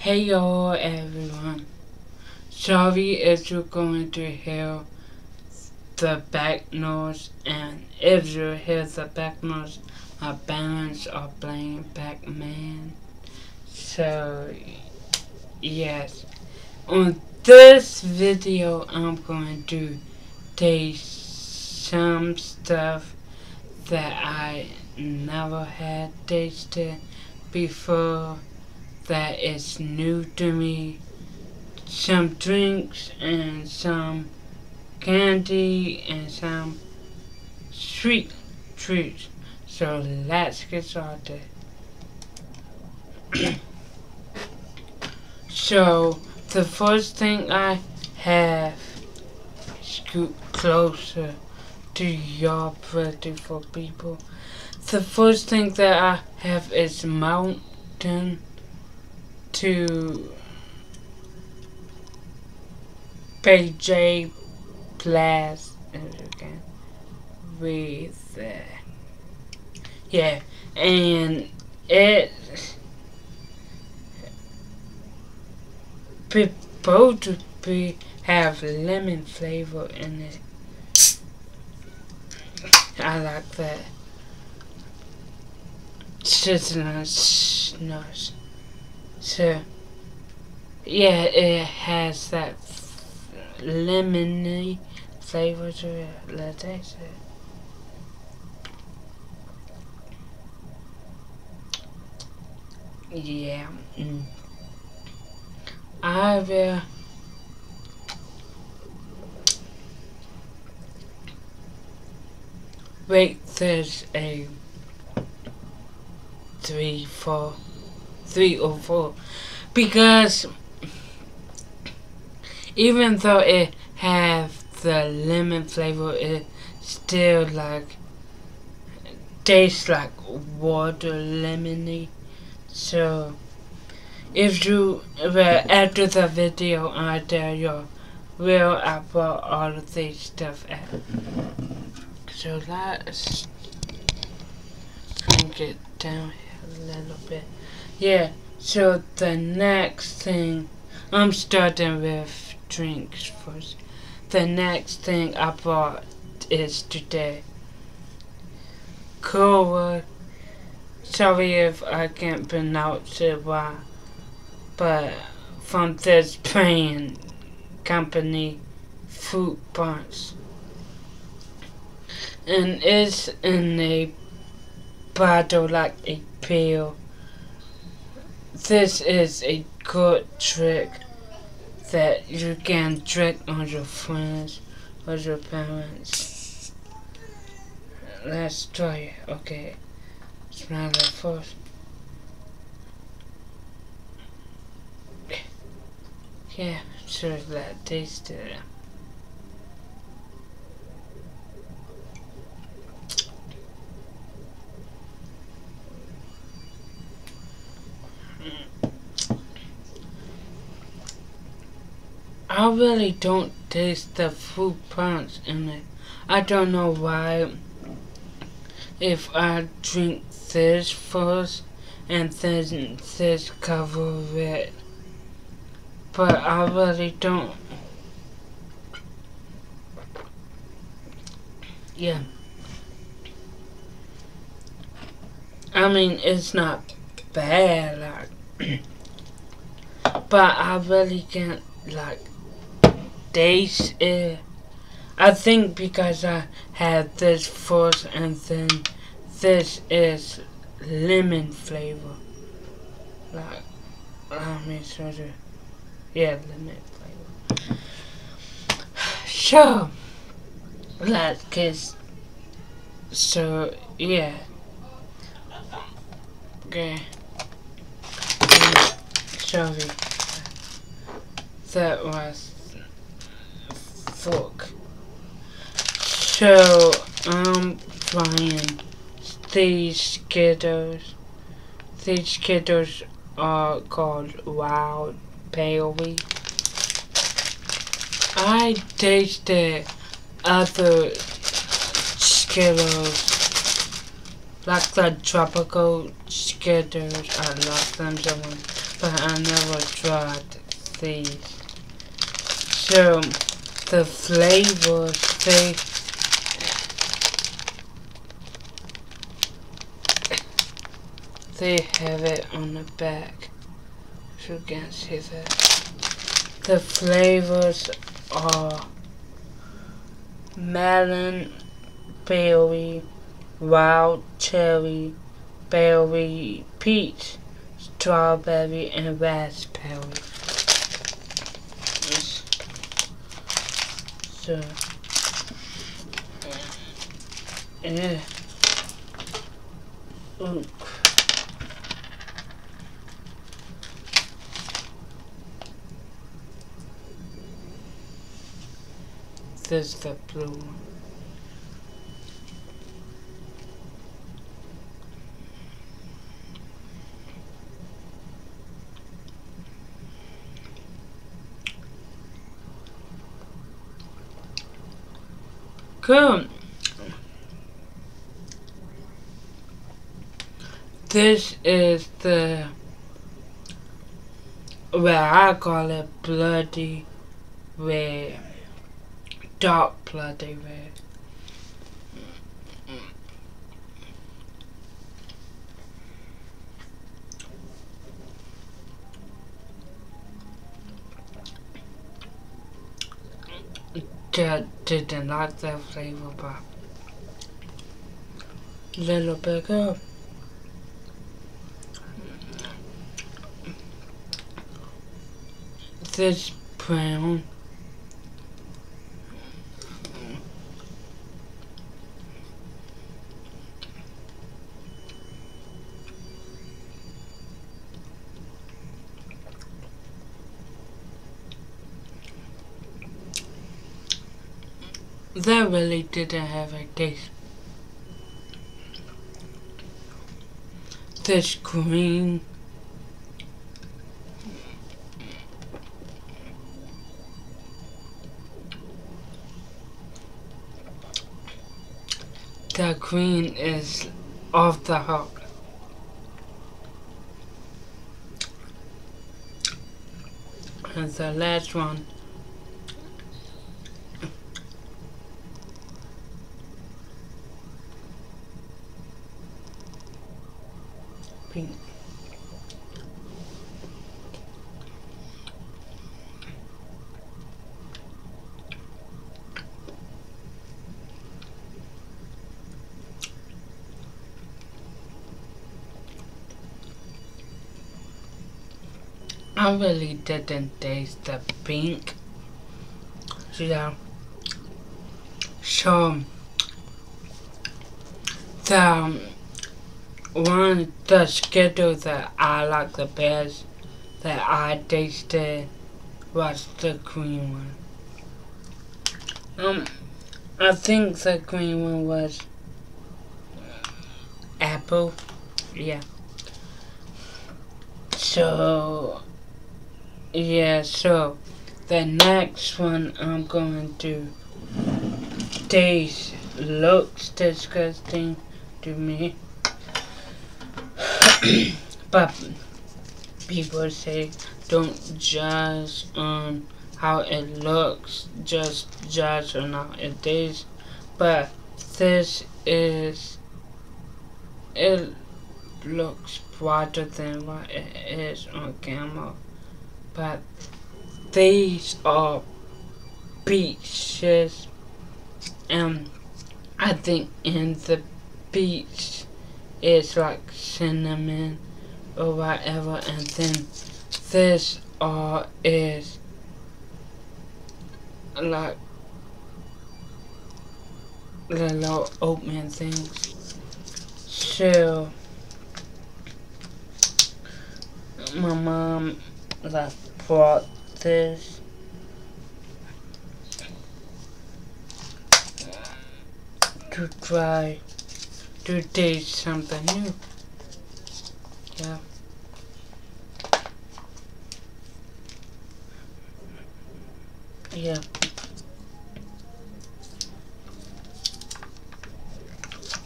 Hey yo everyone. If you're going to hear the back noise and if you hear the back noise my parents are playing Pac-Man. So yes. On this video I'm going to taste some stuff that I never had tasted before that is new to me. Some drinks and some candy and some sweet treats. So let's get started. so the first thing I have scoot closer to your beautiful people. The first thing that I have is mountain to PJ Plus again with uh, yeah and it supposed to be have lemon flavor in it. I like that. It's just nice, nice. So, yeah, it has that lemony flavor to it. Yeah. Mm. I will. Wait, there's a three, four three or four. Because even though it have the lemon flavor it still like tastes like water lemony. So if you well after the video I tell you will I put all of this stuff out so let's drink it down here a little bit yeah, so the next thing, I'm starting with drinks first. The next thing I bought is today. Cola. Sorry if I can't pronounce it well, but from this brand company, Fruit Punch. And it's in a bottle like a pill. This is a good trick that you can trick on your friends or your parents. Let's try it. Okay. Smell it first. Yeah, sure that tasted it. I really don't taste the fruit punch in it. I don't know why. If I drink this first and then this cover it. But I really don't. Yeah. I mean, it's not bad, like, but I really can't, like, days. Uh, I think because I had this first and then this is lemon flavor. Like, let me you. Yeah, lemon flavor. So, let's kiss. so, yeah. Okay. Sorry. That was fuck. So, um, I'm buying these Skittles. These Skittles are called Wild Berry. I tasted other Skittles, like the tropical Skittles. I love them so much, but I never tried these. So the flavors they they have it on the back. So you can see that the flavors are melon berry wild cherry berry peach strawberry and raspberry Ooh. This is the blue one. Cool. This is the where I call it bloody red dark bloody red. Did, like that flavor, but little of this brown That really didn't have a taste. This green The green is off the hook. And the last one I really didn't taste the pink. Yeah. So, the um, one the Skittles that I like the best that I tasted was the green one. Um, I think the green one was apple. Yeah. So, yeah, so the next one I'm going to taste looks disgusting to me. but people say don't judge on how it looks, just judge on how it is. But this is, it looks brighter than what it is on camera. But these are beaches and I think in the beach it's like cinnamon or whatever and then this all is like little oatmeal things. So my mom like brought this. To try to taste something new. Yeah. Yeah.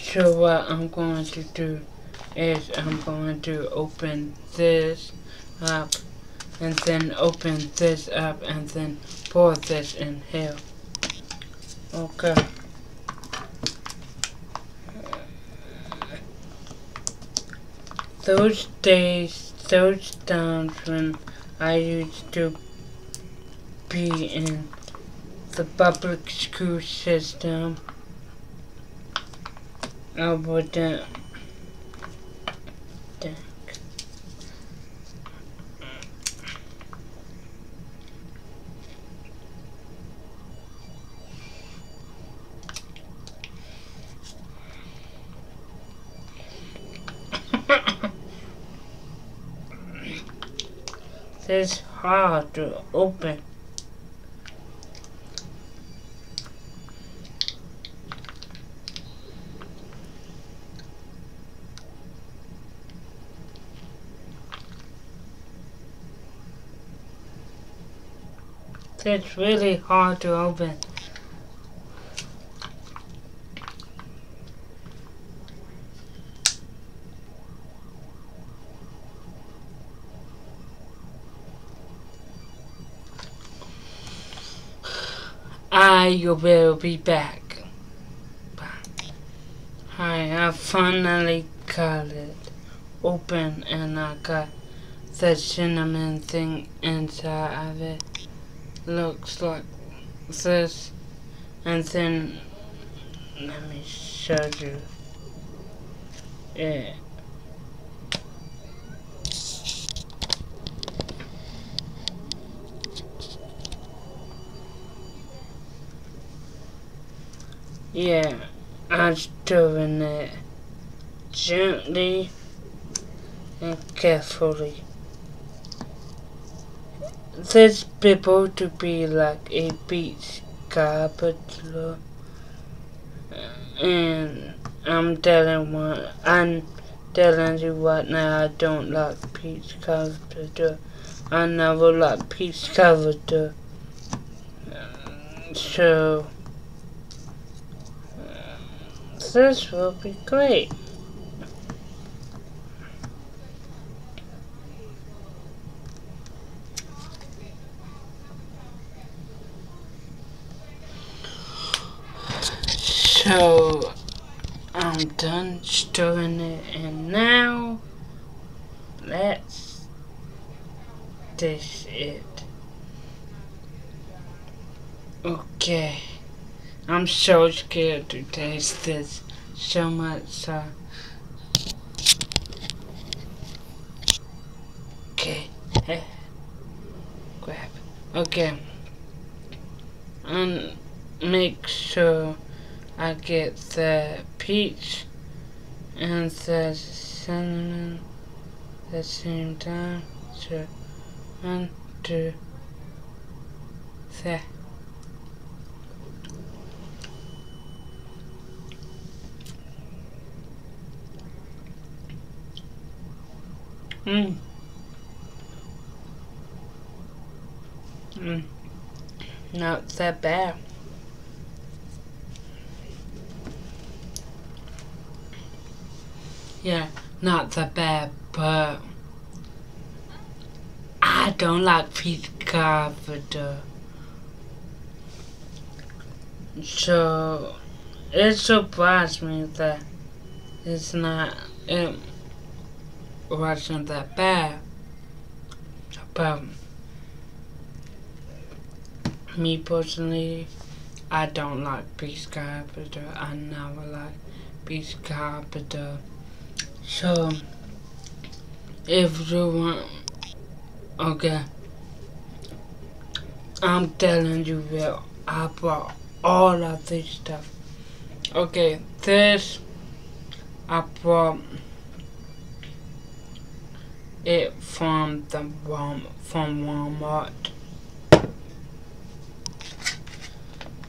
So what I'm going to do is I'm going to open this up and then open this up and then pour this in here. Okay. Those days, those times when I used to be in the public school system, I wouldn't It's hard to open. It's really hard to open. I will be back. Hi, I finally got it open and I got the cinnamon thing inside of it. Looks like this. And then, let me show you it. Yeah, I'm doing it gently and carefully. There's people to be like a beach carpenter and I'm telling one I'm telling you right now I don't like peach carpenter. I never like peach carpenter. So this will be great. So, I'm done stirring it and now, let's dish it. Okay. I'm so scared to taste this so much. Uh, okay. Grab. Okay. And make sure I get the peach and the cinnamon at the same time. So, one, two, three. Mm. Mm. Not that bad. Yeah, not that bad, but I don't like pizza carpenter. So it surprised me that it's not. It, wasn't that bad. But me personally, I don't like beef carpenter. I never like beef carpenter. So if you want, okay, I'm telling you that I bought all of this stuff. Okay, this I bought um, it from the from Walmart.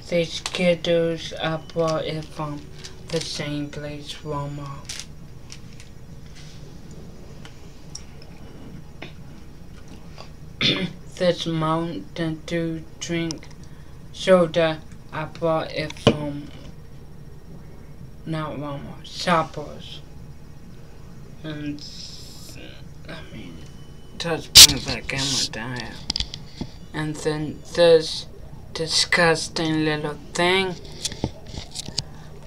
These Skittles, I bought it from the same place, Walmart. this Mountain Dew drink soda, I bought it from not Walmart, Shoppers. And I mean, touch that camera down here. And then this disgusting little thing.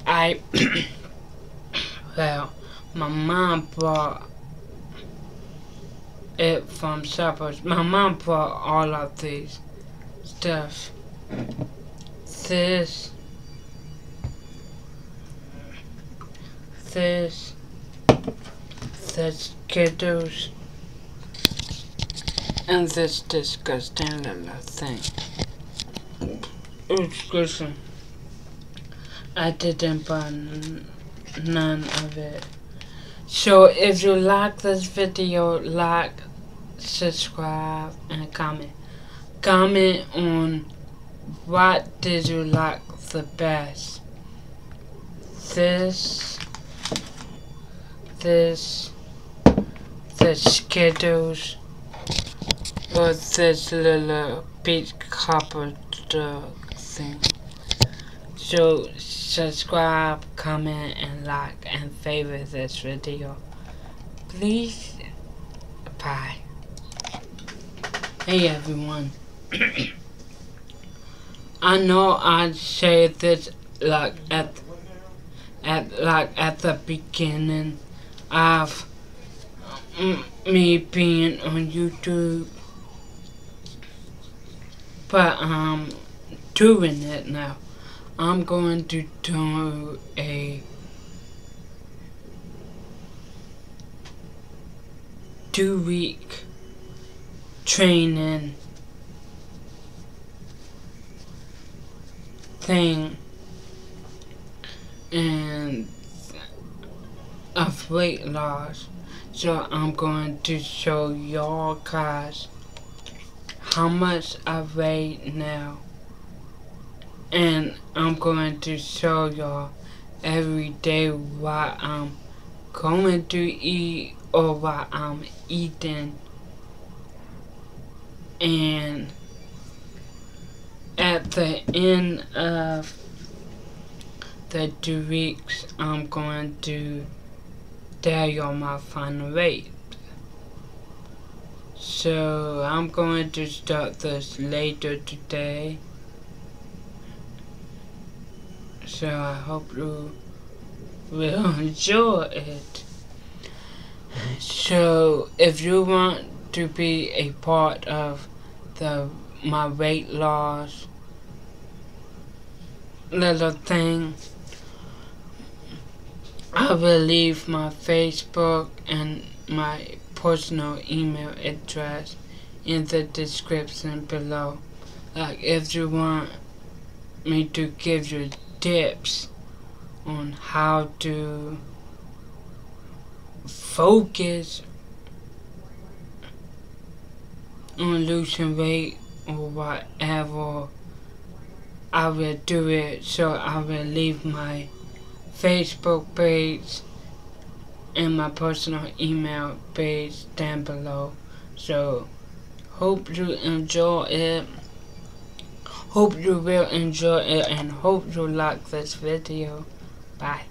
I, well, my mom brought it from Shoppers. My mom brought all of these stuff. This, this, this Skittles, and this disgusting little thing. Excuse me. I didn't buy none of it. So if you like this video, like, subscribe, and comment. Comment on what did you like the best. This, this, the Skittles, or this little uh, big copper thing. So subscribe, comment, and like, and favorite this video. Please, bye. Hey everyone. I know I say this like at at like at the beginning of me being on YouTube, but um doing it now. I'm going to do a two week training thing and of weight loss so I'm going to show y'all guys how much I weigh now. And I'm going to show y'all every day what I'm going to eat or what I'm eating. And at the end of the two weeks I'm going to tell y'all my final weight so I'm going to start this later today so I hope you will enjoy it. So if you want to be a part of the my weight loss little thing, I will leave my Facebook and my personal email address in the description below. Like if you want me to give you tips on how to focus on losing weight or whatever I will do it so I will leave my Facebook page and my personal email page down below so hope you enjoy it Hope you will enjoy it and hope you like this video. Bye.